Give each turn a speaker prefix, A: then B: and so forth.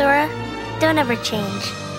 A: Sora. Don't ever change.